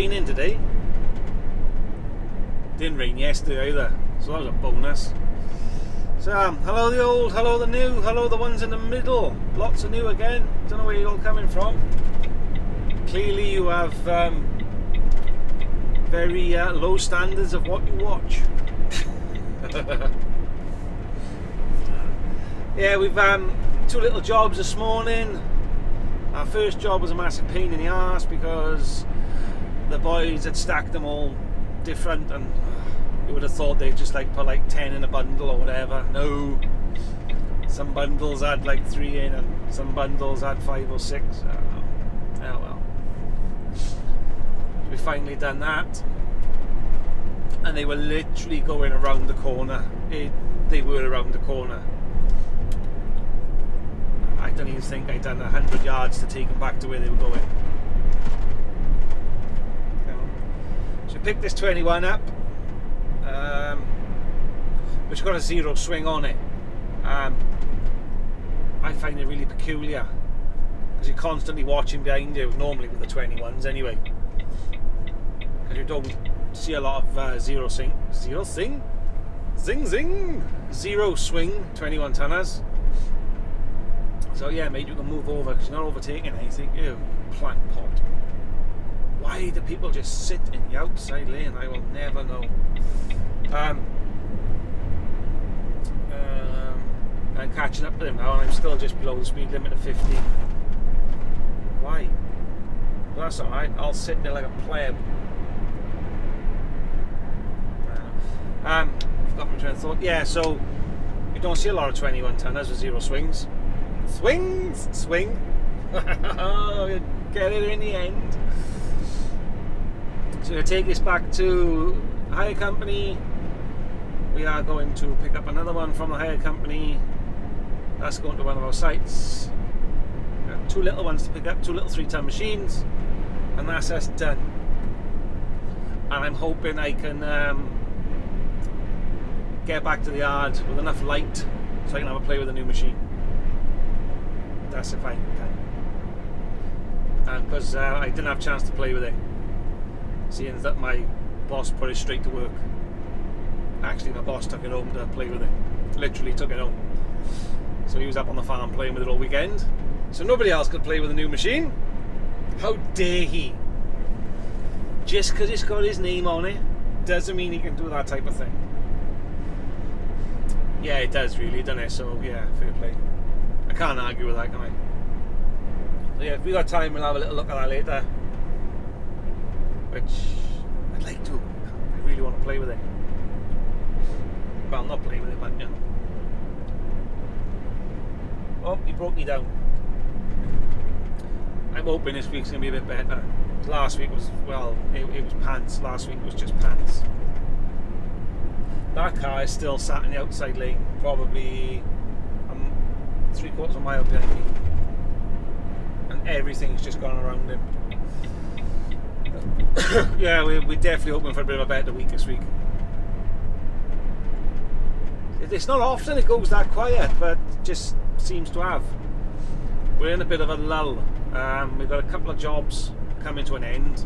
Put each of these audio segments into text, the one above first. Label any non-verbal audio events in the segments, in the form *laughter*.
least it's raining today. Didn't rain yesterday either, so that was a bonus. So, um, hello the old, hello the new, hello the ones in the middle. Lots of new again. Don't know where you're all coming from. Clearly, you have um, very uh, low standards of what you watch. *laughs* Yeah, we've um, two little jobs this morning. Our first job was a massive pain in the arse because the boys had stacked them all different, and you would have thought they'd just like put like ten in a bundle or whatever. No, some bundles had like three in, and some bundles had five or six. Know. Oh well. We finally done that, and they were literally going around the corner. It, they were around the corner. I don't even think I'd done a hundred yards to take them back to where they were going. We picked this 21 up, um, which got a zero swing on it. Um, I find it really peculiar because you're constantly watching behind you, normally with the 21s anyway. Because you don't see a lot of uh, zero swing, zero swing, zing zing, zero swing 21 tonners. So yeah, mate, you can move over because you're not overtaking anything. Ew, plant pot. Why do people just sit in the outside lane? I will never know. Um, um, I'm catching up with him now, and I'm still just below the speed limit of 50. Why? Well, that's alright. I'll sit there like a pleb. Um, forgot my train of thought. Yeah, so you don't see a lot of 21 tonners with zero swings. Swings, swing. *laughs* You Get it in the end. So to take this back to hire company, we are going to pick up another one from the hire company. That's going to one of our sites. Two little ones to pick up, two little three-ton machines, and that's us done. And I'm hoping I can um, get back to the yard with enough light so I can have a play with the new machine. That's if I can. Because uh, I didn't have a chance to play with it, seeing that my boss put it straight to work. Actually, my boss took it home to play with it. Literally took it home. So he was up on the farm playing with it all weekend. So nobody else could play with a new machine. How dare he? Just because it's got his name on it. doesn't mean he can do that type of thing. Yeah, it does really, doesn't it? So yeah, fair play. I can't argue with that, can I? So yeah, if we got time, we'll have a little look at that later. Which I'd like to. I really want to play with it. Well, not play with it, but know. Oh, he broke me down. I'm hoping this week's gonna be a bit better. Last week was well, it, it was pants. Last week was just pants. That car is still sat in the outside lane, probably um, three quarters of a mile behind me, and everything's just gone around him. *coughs* yeah, we, we're definitely hoping for a bit of a better week this week. It's not often it goes that quiet, but just seems to have. We're in a bit of a lull. Um, we've got a couple of jobs coming to an end,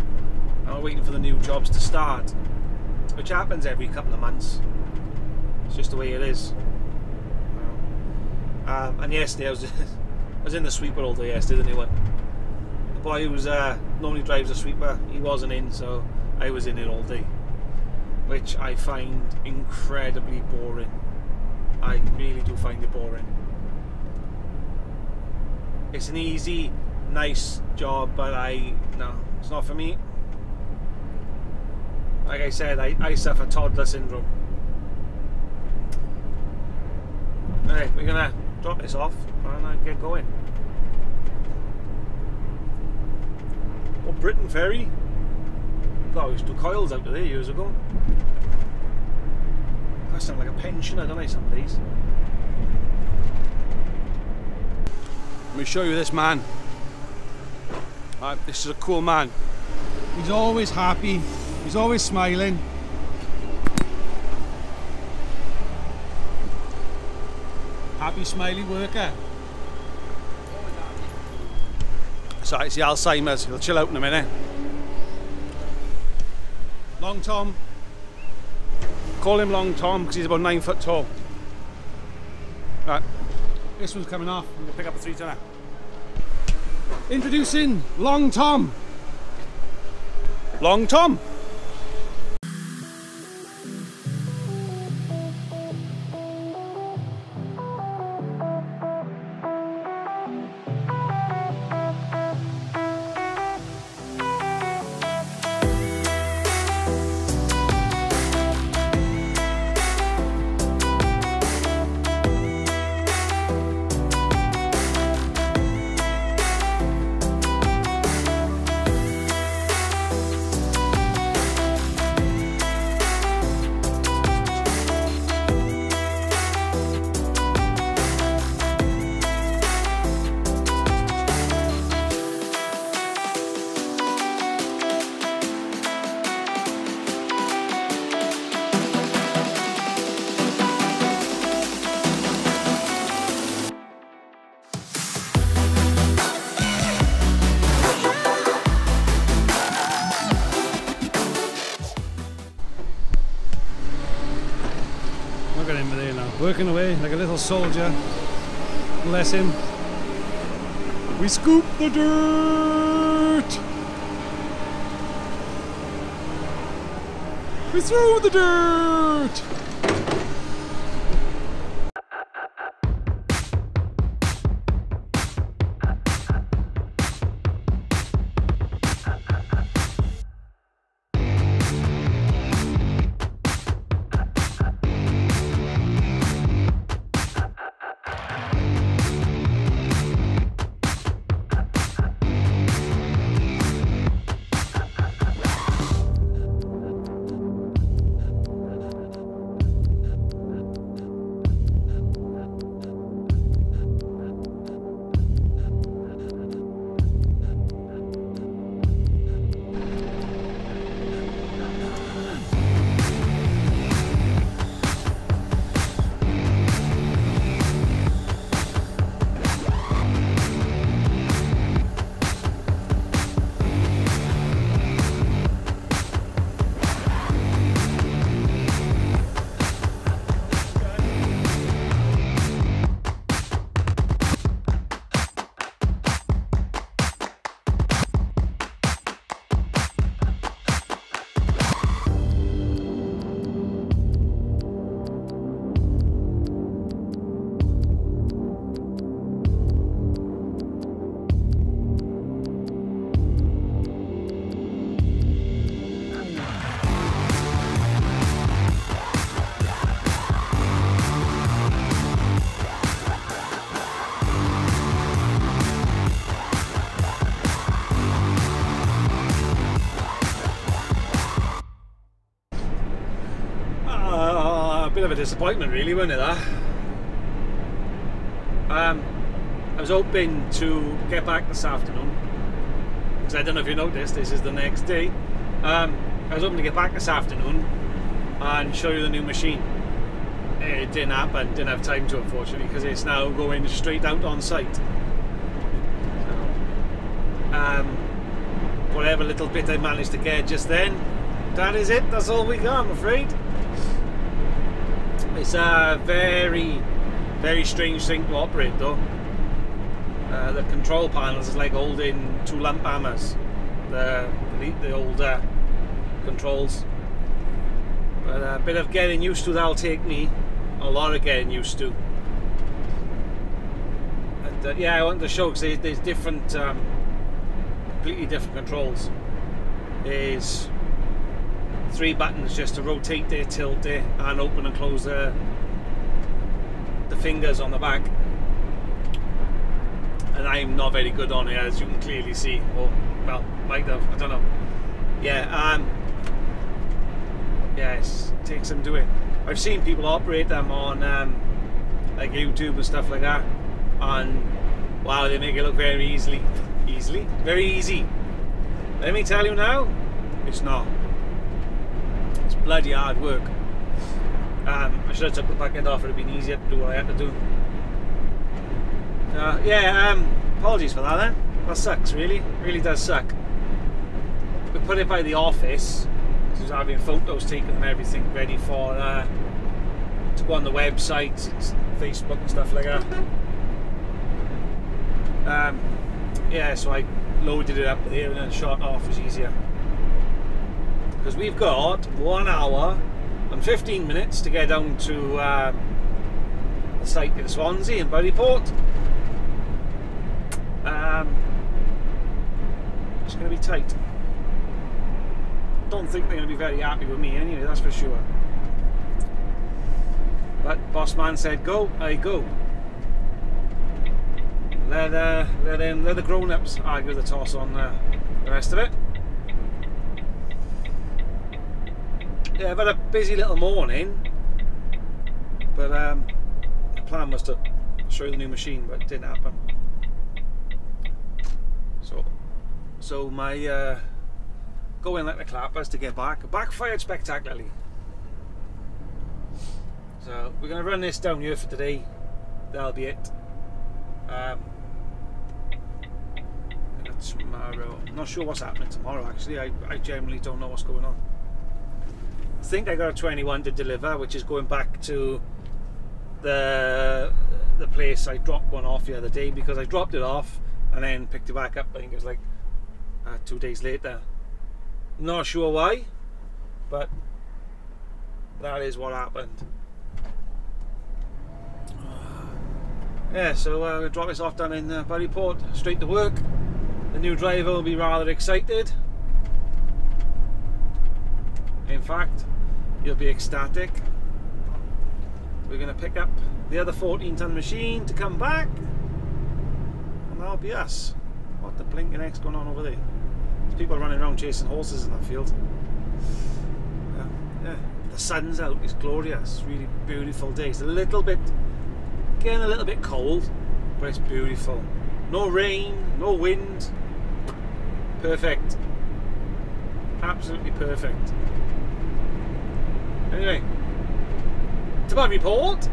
and we're waiting for the new jobs to start, which happens every couple of months. It's just the way it is. Um, and yesterday I was, *laughs* I was in the sweeper all day yesterday, the new one. The boy who's uh, normally drives a sweeper, he wasn't in, so I was in it all day, which I find incredibly boring. I really do find it boring. It's an easy, nice job, but I no, it's not for me. Like I said, I, I suffer toddler syndrome. Alright, we're gonna drop this off and uh, get going. Oh, Briton Ferry. God, I used to coils out of there years ago. I sound like a pensioner, don't I, some days? Let me show you this man. Right, this is a cool man. He's always happy. He's always smiling. Happy, smiley worker. It's the Alzheimer's. He'll chill out in a minute. Long Tom. Call him Long Tom because he's about nine foot tall. Right. This one's coming off. To pick up a three tonner. Introducing Long Tom. Long Tom. Working away like a little soldier. Bless him. We scoop the dirt. We throw the dirt. Disappointment, really, wasn't it? That. Um, I was hoping to get back this afternoon because I don't know if you noticed. This is the next day. Um, I was hoping to get back this afternoon and show you the new machine. It didn't happen. Didn't have time to, unfortunately, because it's now going straight out on site. Um, whatever little bit I managed to get just then, that is it. That's all we got, I'm afraid. It's a very, very strange thing to operate, though. Uh, the control panels is like holding two lamp hammers. The the, the older controls. But a bit of getting used to that'll take me. A lot of getting used to. And uh, yeah, I want to show because there's, there's different, um, completely different controls. There's three buttons just to rotate it, tilt it, and open and close the the fingers on the back. And I'm not very good on it, as you can clearly see. Or well, might have, I don't know. Yeah, um, yes, takes some doing. I've seen people operate them on um, like YouTube and stuff like that, and wow, they make it look very easily, easily, very easy. Let me tell you now, it's not. Bloody hard work. Um, I should have took the back end off. It'd have been easier to do what I had to do. Uh, yeah, um, apologies for that then. That sucks, really. Really does suck. We put it by the office. 'cause He was having photos taken and everything ready for uh, to go on the website, Facebook and stuff like that. Um, yeah, so I loaded it up there and then shot off was easier. Because we've got one hour and 15 minutes to get down to um, the site in Swansea and Buddyport. Um, it's going to be tight. Don't think they're going to be very happy with me anyway, that's for sure. But boss man said go, I go. Let uh, let let the grown-ups argue the toss on uh, the rest of it. Yeah, I've had a busy little morning, but um, the plan was to show you the new machine, but it didn't happen. So, so my uh, going like the clappers to get back backfired spectacularly. So we're going to run this down here for today. That'll be it. Um, tomorrow. I'm not sure what's happening tomorrow. Actually, I, I generally don't know what's going on. I think I got a 21 to deliver, which is going back to the the place I dropped one off the other day because I dropped it off and then picked it back up. I think it was like uh, two days later. Not sure why, but that is what happened. Yeah, so uh, we'll drop this off down in uh, Buddyport, straight to work. The new driver will be rather excited. In fact, he'll be ecstatic. We're going to pick up the other 14 ton machine to come back, and that'll be us. What the blinking heck's going on over there? There's people running around chasing horses in that field. Yeah, the sun's out, it's glorious, really beautiful day. It's a little bit getting a little bit cold, but it's beautiful. No rain, no wind. Perfect. Absolutely perfect. Anyway, to my report.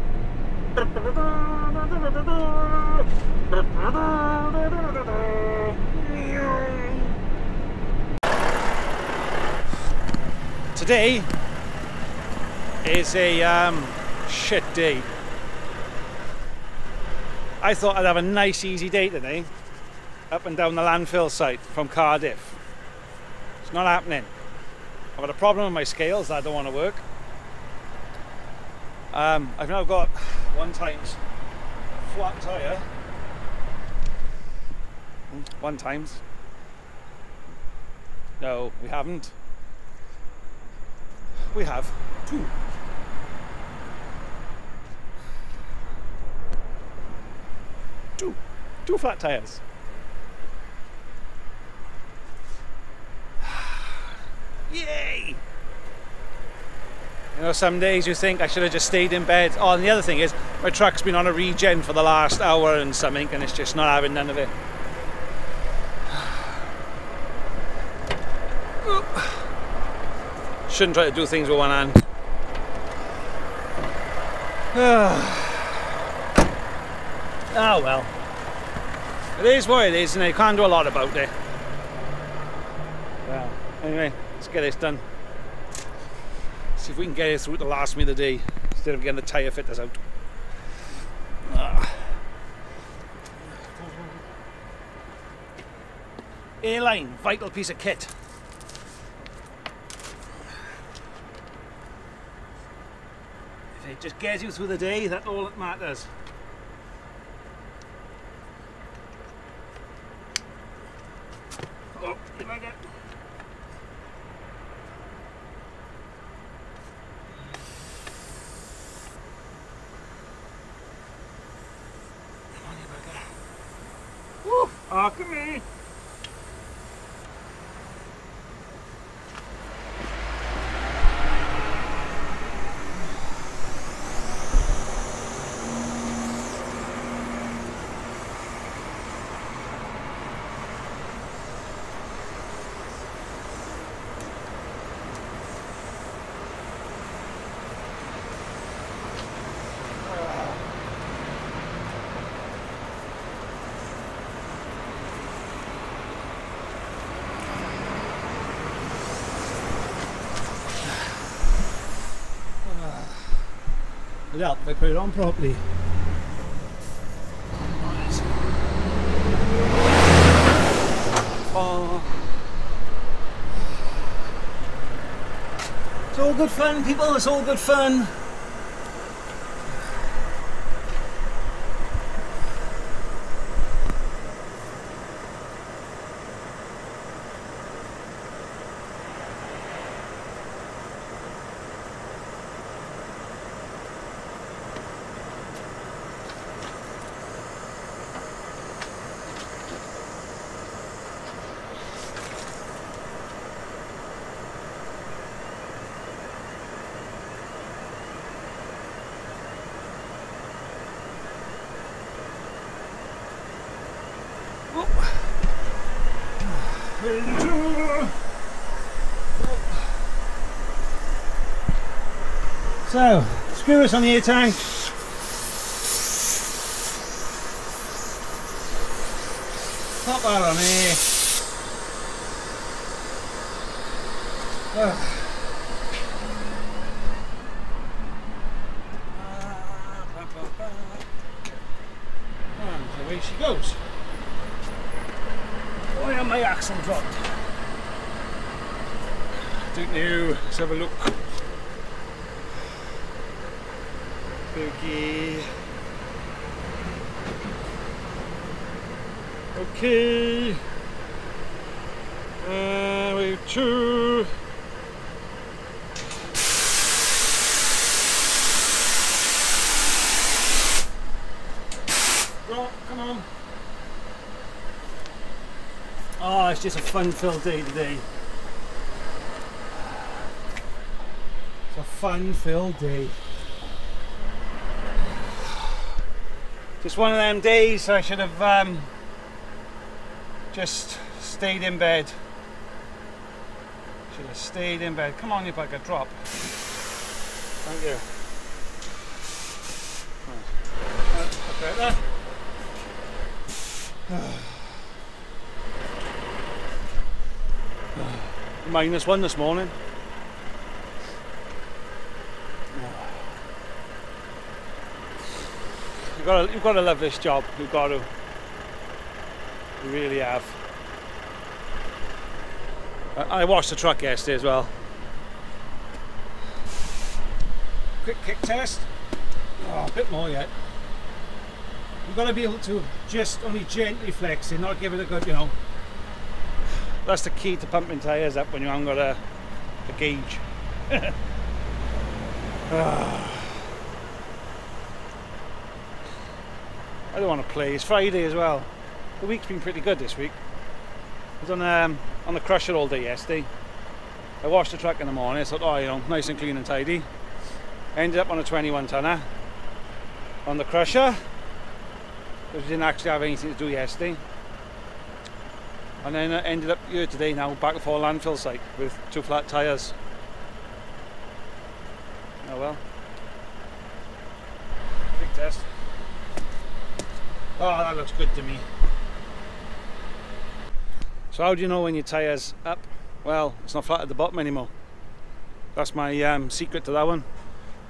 Today is a um, shit day. I thought I'd have a nice easy day today up and down the landfill site from Cardiff. It's not happening. I've got a problem with my scales that don't want to work. Um, I've now got one times flat tyre. One times. No, we haven't. We have two. Two. Two flat tires. *sighs* Yay! You know, some days you think I should have just stayed in bed. Oh, and the other thing is, my truck's been on a regen for the last hour and something, and it's just not having none of it. *sighs* Shouldn't try to do things with one hand. *sighs* Ah well. It is what it is, and you can't do a lot about it. Well, anyway, let's get this done. See if we can get it through the last me of the day instead of getting the tyre fitters out. Ah. Airline, vital piece of kit. If it just gets you through the day, that's all that matters. Oh, Come on, you bugger. Woo! Oh, come It if I put it on properly. Oh. It's all good fun, people. It's all good fun. So, screw us on the air tank. Pop that on here. Ah. And away she goes. Why am my axle dropped? Don't know. Let's have a look. Okay. Okay. Uh, wave two. Go, come on. Oh, it's just a fun-filled day today. It's a fun-filled day. Just one of them days I should have um, just stayed in bed. Should have stayed in bed. Come on, you bugger, drop. Thank you. Right. Uh, okay, there. Minus one this morning. You've got to, you've got to love this job. You've got to. You really have. I washed the truck yesterday as well. Quick kick test. Oh, a bit more yet. You've got to be able to just only gently flex it, not give it a good, you know. That's the key to pumping tyres up when you haven't got a, a gauge. *laughs* Ah. I don't want to play. It's Friday as well. The week's been pretty good this week. I was on um, on the crusher all day yesterday. I washed the truck in the morning. I thought, oh, you know, nice and clean and tidy. Ended up on a 21 tonner on the crusher, we didn't actually have anything to do yesterday. And then uh, ended up here today now, back for landfill site with two flat tyres. Oh well. Big test. Oh, that looks good to me. So how do you know when your tyre's up? Well, it's not flat at the bottom anymore. That's my um, secret to that one.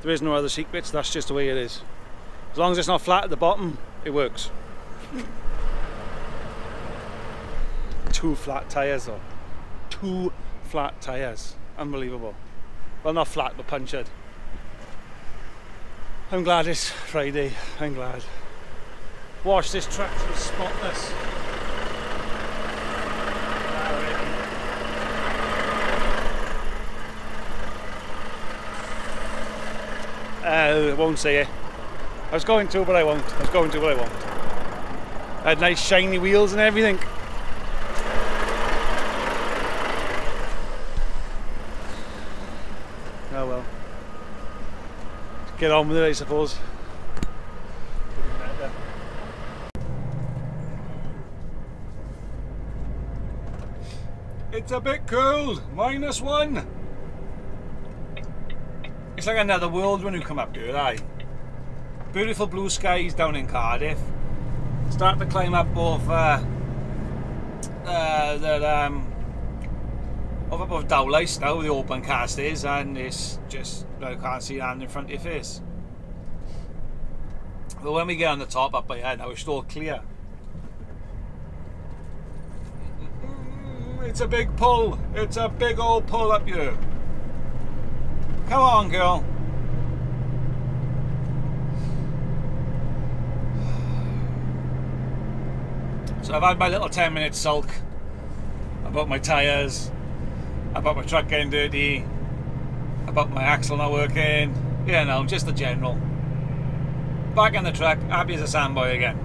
There is no other secrets, that's just the way it is. As long as it's not flat at the bottom, it works. Two flat tyres though. Two flat tyres. Unbelievable. Well, not flat, but punctured. I'm glad it's Friday. I'm glad. Watch this was spotless. Uh, I won't say it. I was going to, but I won't. I was going to, but I won't. I had nice shiny wheels and everything. Oh well. Get on with it, I suppose. It's a bit cold. Minus one. It's like another world when you come up here, aye. Beautiful blue skies down in Cardiff. Start to climb up over uh, the um, over above Dowlais now, the open cast is, and it's just I can't see land in front of your face. But when we get on the top up here now, it's all clear. It's a big pull. It's a big old pull up here. Come on, girl. So I've had my little 10 minute sulk about my tyres, about my truck getting dirty, about my axle not working. You know, just the general. Back in the truck, happy as a sandboy again.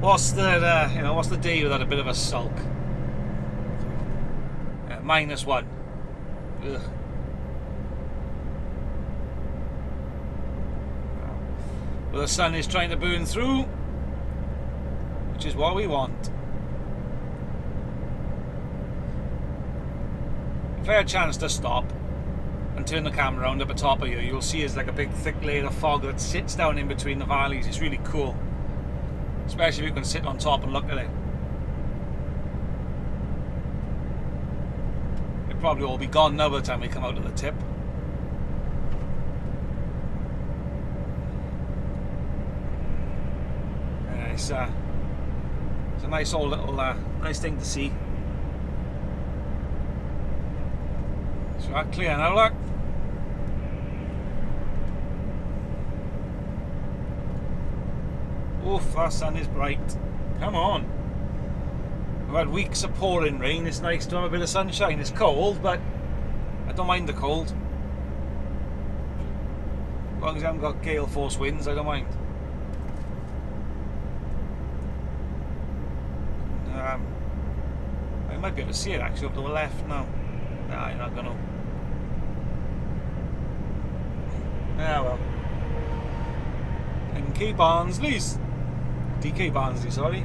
What's the uh, you know what's the day without a bit of a sulk? Yeah, minus one. Ugh. Well, the sun is trying to burn through, which is what we want. A chance to stop and turn the camera around up at the top of you, you'll see it's like a big thick layer of fog that sits down in between the valleys. It's really cool. Especially if you can sit on top and look at it. It'll probably all be gone now by the time we come out of the tip. Yeah, it's, uh, it's a nice old little, uh, nice thing to see. That clear now, look. Oof, that sun is bright. Come on. I've had weeks of pouring rain. It's nice to have a bit of sunshine. It's cold, but I don't mind the cold. As long as I haven't got gale force winds, I don't mind. Um, I might be able to see it actually up to the left now. Nah, you're not gonna. Ah well. MK Barnsley's. DK Barnsley, sorry.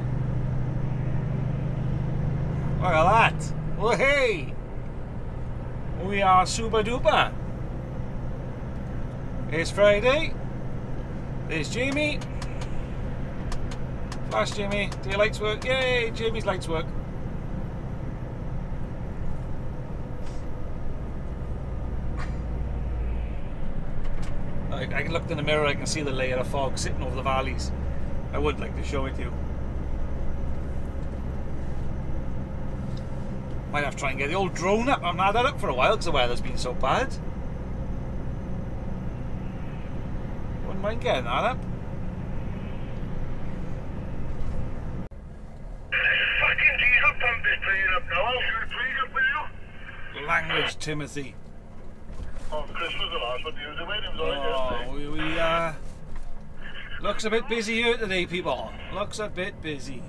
Look at that. Well, hey. We are super duper. It's Friday. There's Jamie. Flash Jamie. Do your lights work? Yay, Jamie's lights work. I, I looked in the mirror, I can see the layer of fog sitting over the valleys. I would like to show it to you. Might have to try and get the old drone up. I've not had that up for a while because the weather's been so bad. Wouldn't mind getting that up. Fucking diesel pump is playing up now. I'll shoot three up with you. Language, Timothy. Oh, Christmas the last one you was away. It was all we, we uh, looks a bit busy here today, people. Looks a bit busy.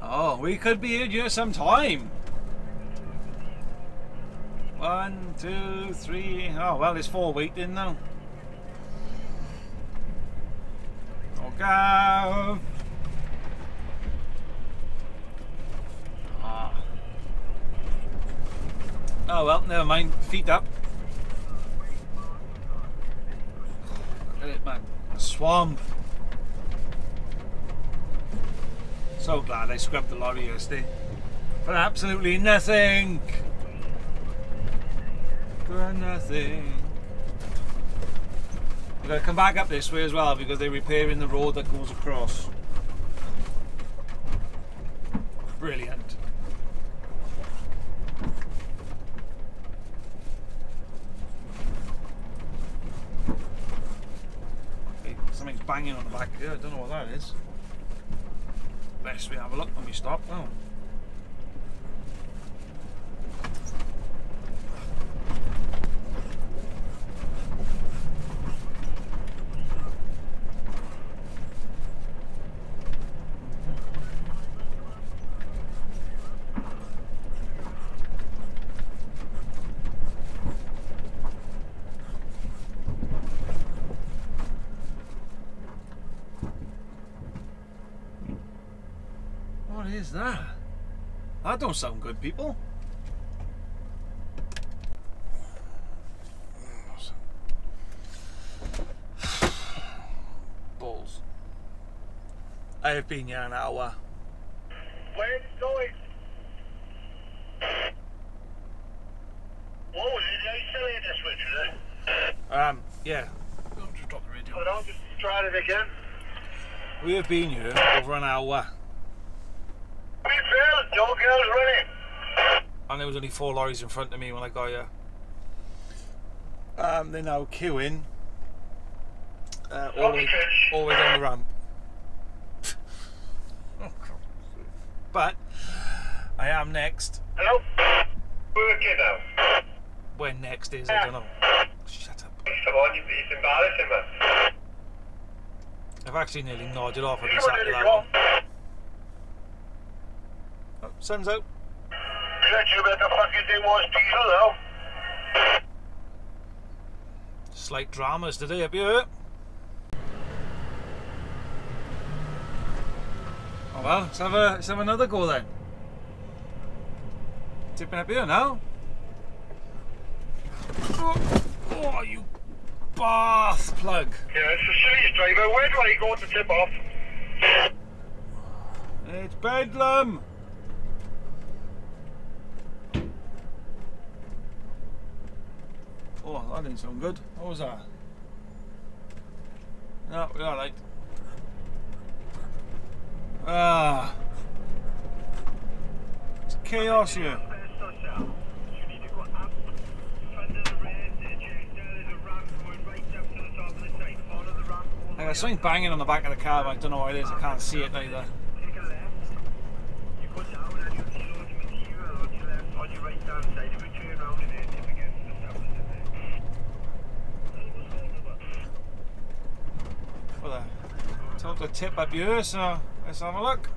Oh, we could be here here some time. One, two, three. Oh well, it's four waiting now. Oh, Gav. Oh well, never mind. Feet up. Look at it, man. Swamp. So glad I scrubbed the lorry yesterday. For absolutely nothing. For nothing. I'm gonna come back up this way as well because they're repairing the road that goes across. Brilliant. Banging on the back here. I don't know what that is. Best we have a look when we stop. Oh. What is that? That don't sound good, people. *sighs* Balls. I have been here an hour. Where's it going? Whoa, did I still in this switch, is it? Um, yeah. Oh, just drop the radio. Hold on, just try it again. We have been here over an hour, We failed, no girls running. And there was only four lorries in front of me when I got here. Um, they're now queuing uh, all, the way, all the way down the ramp. Oh, God. but I am next. Hello? Working now. When next is, I don't know. Shut up. Come on, you- it's embarrassing, man. I've actually nearly nodded off at You this were after nearly that gone. one. Oh, sun's out. You the fucking thing was diesel now. Slight dramas today up here. Oh well, let's have, a, let's have another go then. Tipping up here now. Oh, oh, you bath plug. Yeah, it's the silliest driver. Where do I go to tip off? It's bedlam. Oh, that didn't sound good. What was that? No, we're alright. Ah. It's chaos here. I got something banging on the back of the car, but I don't know what it is. I can't see it either. To tip here, so let's have a look.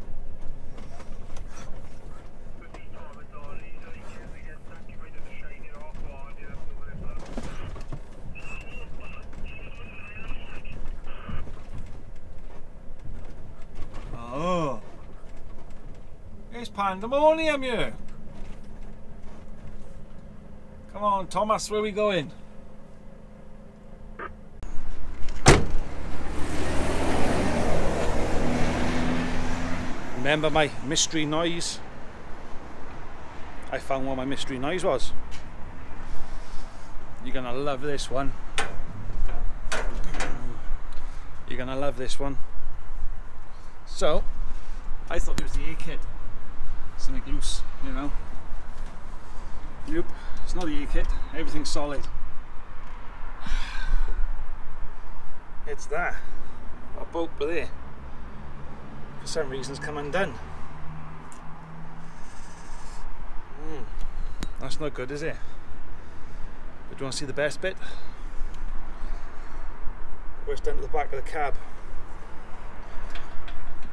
Oh. It's pandemonium here. Come on, Thomas, where are we going? Remember my mystery noise? I found what my mystery noise was. You're gonna love this one. You're gonna love this one. So, I thought it was the A kit. Something loose, you know. Nope, it's not the A kit. Everything's solid. *sighs* It's that. A bolt there. For some reason, it's come undone. Hmm, That's not good, is it? But do you want to see the best bit? Where it's done to the back of the cab.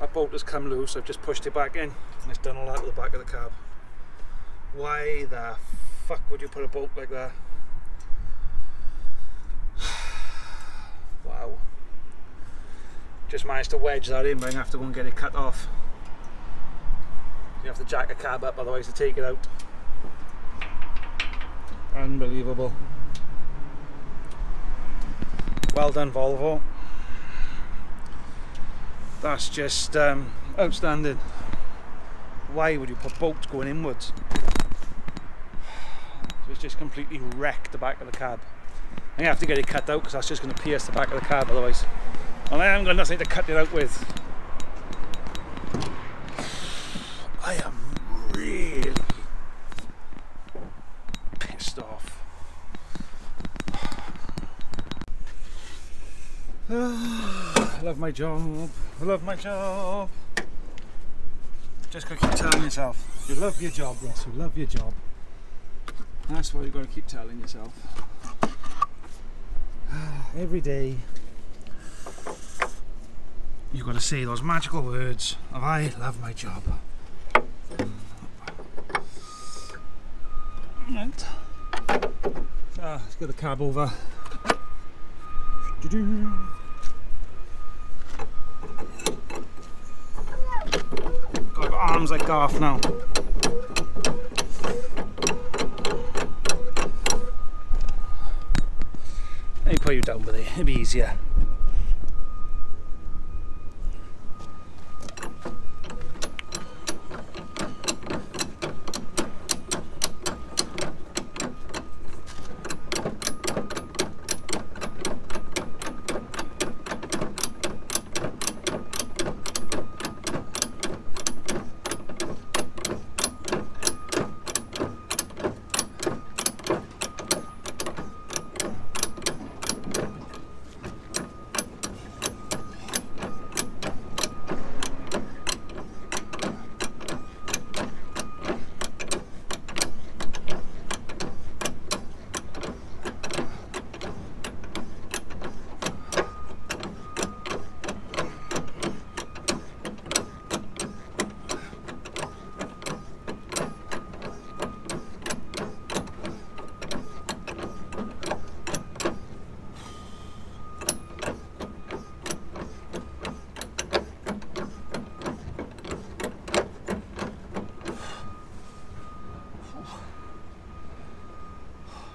That bolt has come loose, I've just pushed it back in and it's done all that to the back of the cab. Why the fuck would you put a bolt like that? *sighs* wow. Just managed to wedge that in, but I'm gonna have to go and get it cut off. You have to jack a cab up, otherwise to take it out. Unbelievable. Well done, Volvo. That's just um, outstanding. Why would you put bolts going inwards? So it's just completely wrecked the back of the cab. I'm gonna have to get it cut out because that's just gonna pierce the back of the cab otherwise. And I haven't got nothing to cut it out with. I am really pissed off. *sighs* I love my job. I love my job. Just gotta keep telling yourself, you love your job, Russ. You love your job. That's what you gotta keep telling yourself. *sighs* Every day, you gotta say those magical words of I love my job. Right. So, let's get the cab over. Got arms like Garth now. Let me put you down, buddy. It'll be easier.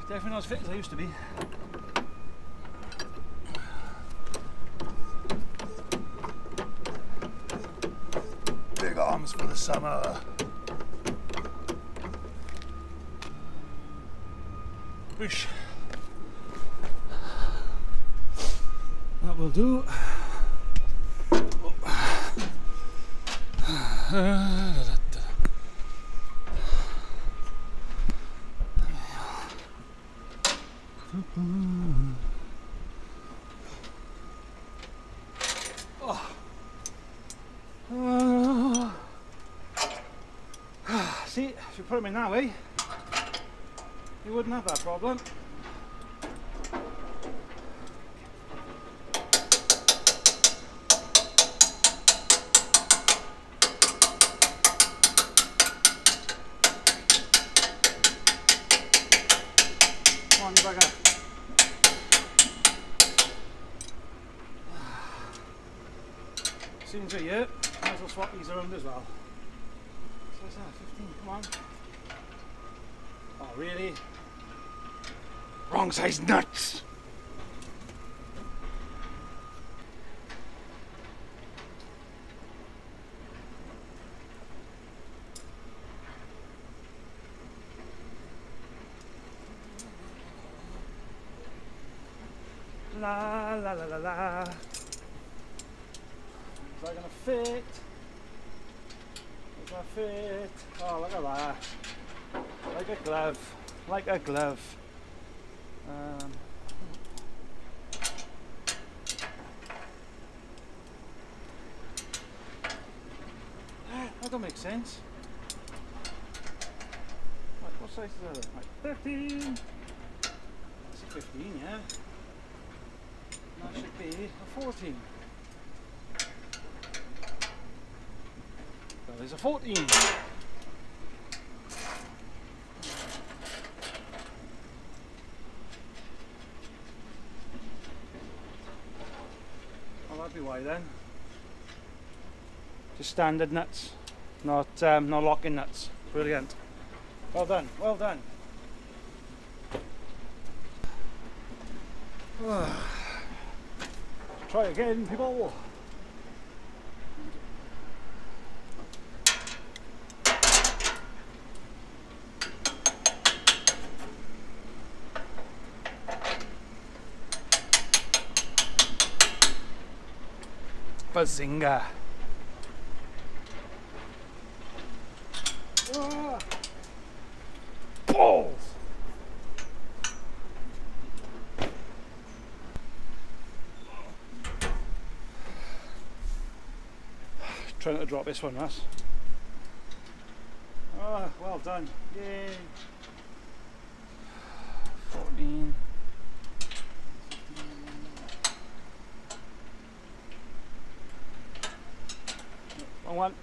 Definitely not as fit as I used to be. Big arms for the summer. Push. That will do. Oh. See, you in that way, you wouldn't have that problem. Come on, you bugger. *sighs* Seems we're here, might as well swap these around as well. So what's that, 15, come on. Oh, really? Wrong size nuts! La la la la la. Is that gonna fit? Is that fit? Oh, look at that. Like a glove. Like a glove. Um, *sighs* that don't make sense. What size is that? Right, 13. That's a 15, yeah. That should be a 14. That is a 14. Why then. Just standard nuts, not um, not locking nuts. Brilliant. Well done. Well done. *sighs* Try again, people. Bazinga. Balls. Trying to drop this one, Russ. Ah, well done. Yay. 14. Wrong one.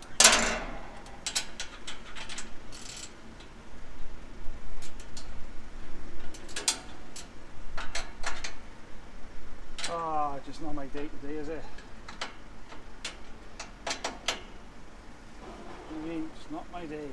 Ah, not my day is it? I it's not my day.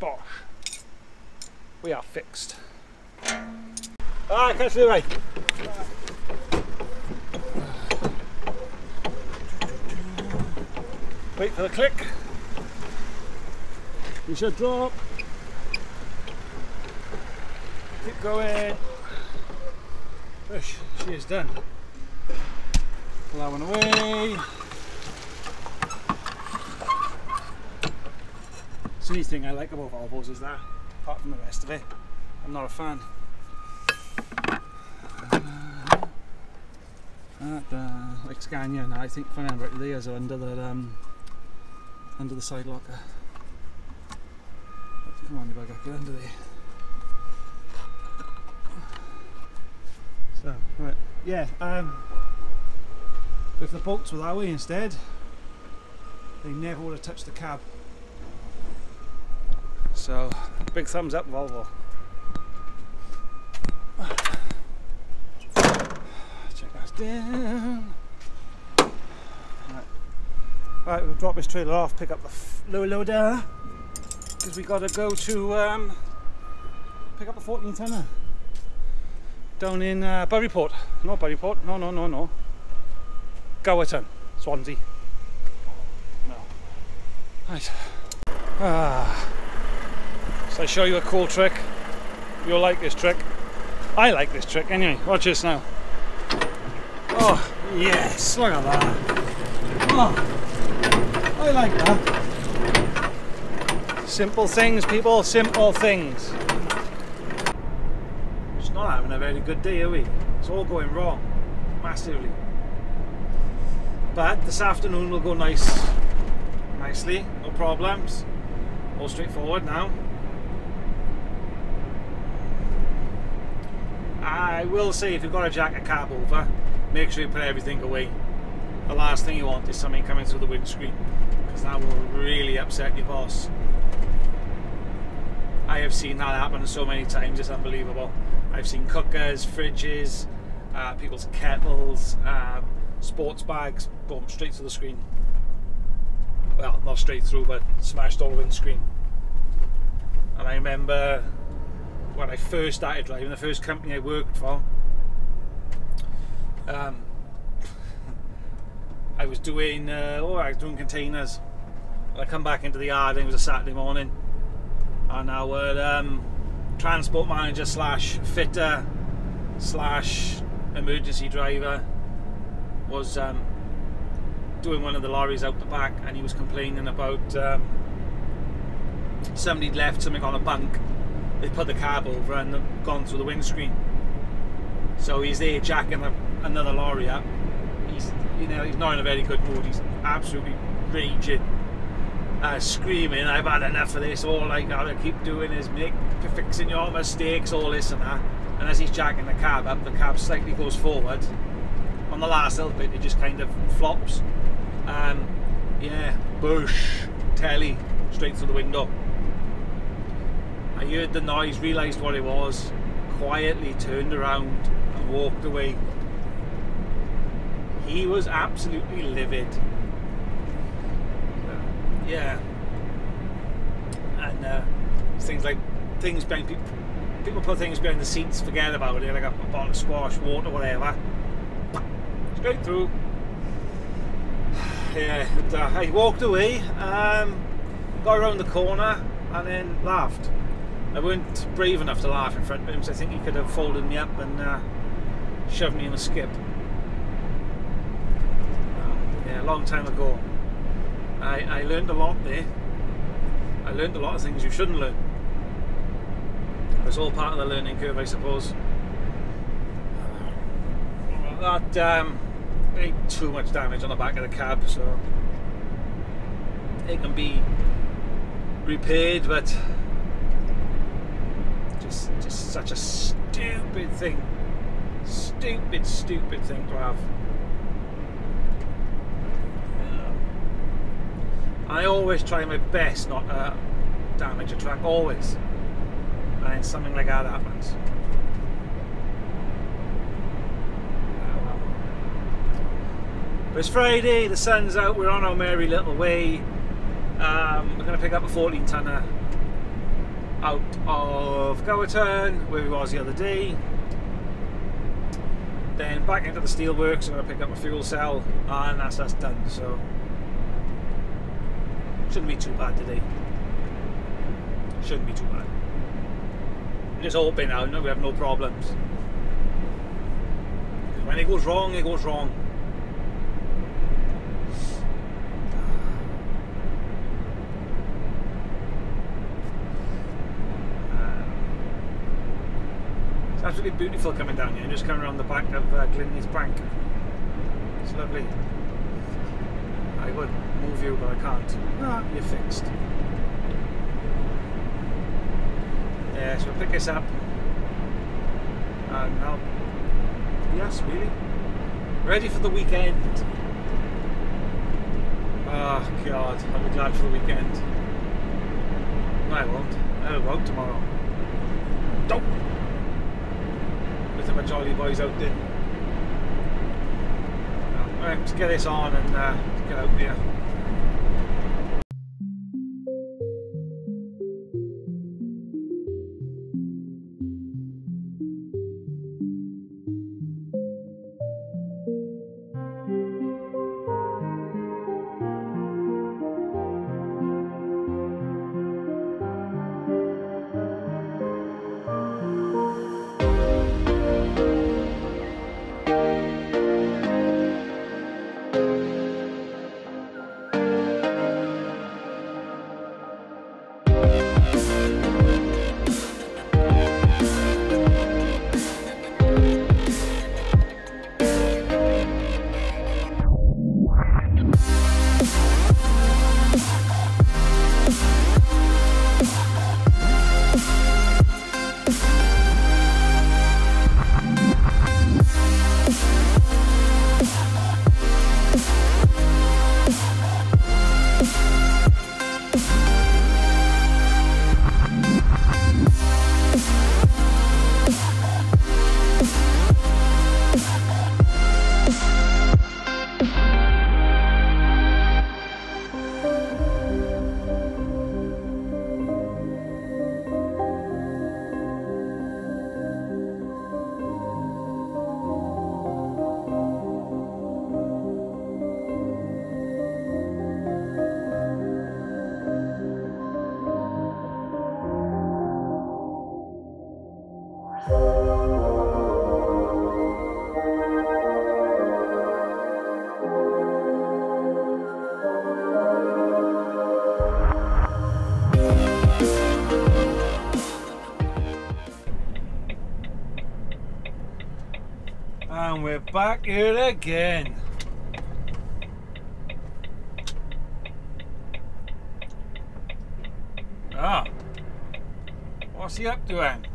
Bosh. We are fixed. You away. Wait for the click. You should drop. Keep going. Push, she is done. Pull that one away. The only thing I like about Volvos is that. Apart from the rest of it, I'm not a fan. Uh, uh, like I think if I remember theirs are under the um, under the side locker. Come on, you bugger, get under there. So, right, yeah. Um, if the bolts were that way instead, they never would have touched the cab. So, big thumbs up, Volvo. Check that down. Right, right we'll drop this trailer off, pick up the low loader, because we got to go to um, pick up a 14 tonner down in uh, Burry Port. No, Burry Port. No, no, no, no. Gowerton, Swansea. No. Right. Ah. So I show you a cool trick. You'll like this trick. I like this trick anyway. Watch this now. Oh yes, look at that. Oh, I like that. Simple things, people. Simple things. It's not having a very good day, are we? It's all going wrong, massively. But this afternoon will go nice, nicely, no problems. All straightforward now. I will say if you've got to jack a cab over, make sure you put everything away. The last thing you want is something coming through the windscreen because that will really upset your boss. I have seen that happen so many times, it's unbelievable. I've seen cookers, fridges, uh, people's kettles, uh, sports bags, boom, straight to the screen. Well, not straight through, but smashed all the windscreen. And I remember when I first started driving, the first company I worked for, um, I was doing, uh, oh, I was doing containers. I come back into the yard, and it was a Saturday morning, and our um, transport manager slash fitter slash emergency driver was um, doing one of the lorries out the back, and he was complaining about um, somebody left something on a bunk they put the cab over and gone through the windscreen. So he's there jacking a, another lorry up. He's you know he's not in a very good mood. He's absolutely raging. uh, screaming, I've had enough of this, all I gotta keep doing is make fixing your mistakes, all this and that. And as he's jacking the cab up, the cab slightly goes forward. On the last little bit, it just kind of flops. Um, yeah, bush, telly, straight through the window. I heard the noise, realised what it was, quietly turned around and walked away. He was absolutely livid. Yeah. And uh, things like things behind people, people put things behind the seats, forget about it, like a, bottle of squash, water, whatever. Straight through. *sighs* Yeah, and, uh, I walked away, um, got around the corner, and then laughed. I weren't brave enough to laugh in front of him, so I think he could have folded me up and uh, shoved me in a skip. A long time ago. I, I learned a lot there. I learned a lot of things you shouldn't learn. It's all part of the learning curve, I suppose. That um, too much damage on the back of the cab, so it can be repaired, but just just such a stupid thing. Stupid, stupid thing to have. I always try my best not to damage a track, always. And then something like that happens. But it's Friday, the sun's out, we're on our merry little way. Um, we're going to pick up a 14 tonner out of Gowerton, where we was the other day. Then back into the steelworks, I'm going to pick up a fuel cell, and that's us done. So shouldn't be too bad today. Shouldn't be too bad. Just hoping now, no, we have no problems. when it goes wrong, it goes wrong. It's absolutely beautiful coming down here. Just coming around the back of uh, Bank. It's lovely. I would you, but I can't. Ah, you're fixed. Yeah, so pick this up. And now, yes, really. Ready for the weekend. Oh, God, I'll be glad for the weekend. No, I won't. Go out tomorrow. Don't! With my jolly boys out there. Alright, let's get this on and uh, get out there. back here again. Ah. What's he up to Anne?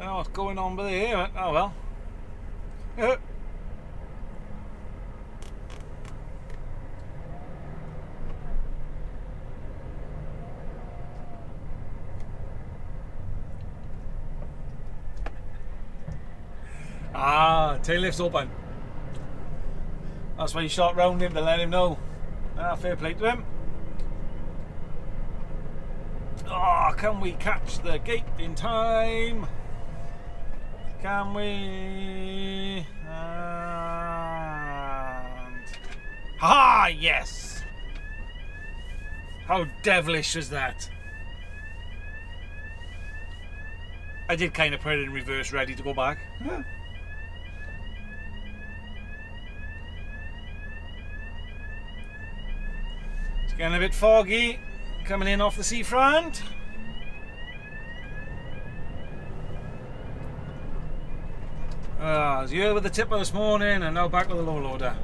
I what's going on with here. Oh well. Ah, tail lift's open. That's why you shot round him to let him know. Ah, fair play to him. Oh, can we catch the gate in time? Can we? And... Ah, yes! How devilish is that? I did kind of put it in reverse, ready to go back. It's getting a bit foggy coming in off the seafront. Ah, I was here with the tipper this morning and now back with the low loader.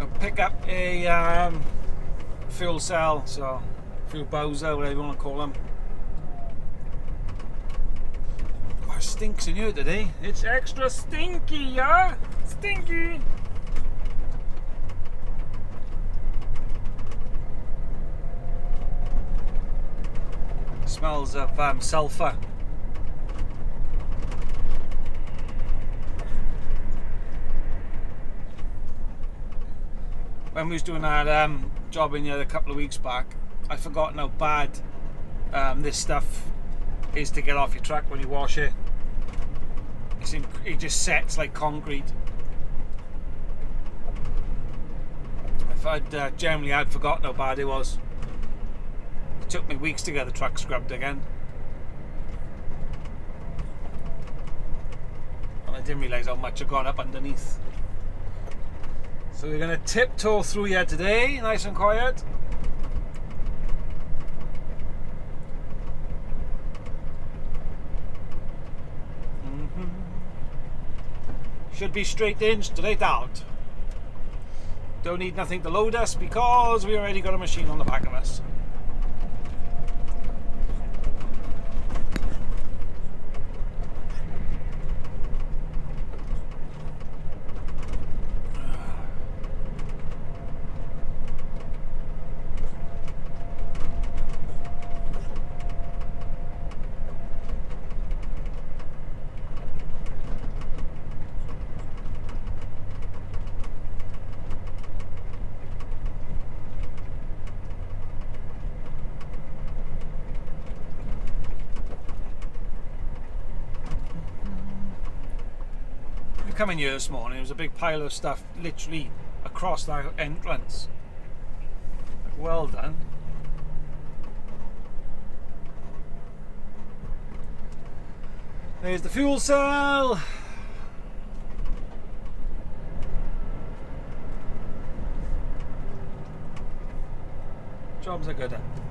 I'll pick up a um, fuel cell, so fuel bowser, whatever you want to call them. Oh, it stinks in here today. It's extra stinky, yeah? Stinky. Smells of um, sulphur. When we was doing that um, job in here a couple of weeks back, I forgotten how bad um, this stuff is to get off your truck when you wash it. It's it just sets like concrete. If I'd uh, generally I'd forgotten how bad it was. It took me weeks to get the truck scrubbed again. And I didn't realise how much had gone up underneath. So we're going to tiptoe through here today, nice and quiet. Should be straight in, straight out. Don't need nothing to load us because we already got a machine on the back of us. In here this morning, there was a big pile of stuff literally across that entrance. Well done. There's the fuel cell. Jobs are good. Eh?